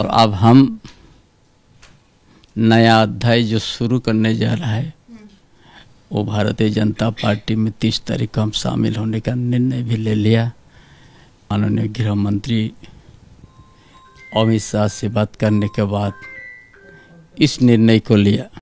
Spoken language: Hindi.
और अब हम नया अध्याय जो शुरू करने जा रहा है, वो भारतीय जनता पार्टी में तीस तारीख को हम शामिल होने का निर्णय भी ले लिया। माननीय गृह मंत्री अमित शाह से बात करने के बाद इस निर्णय को लिया।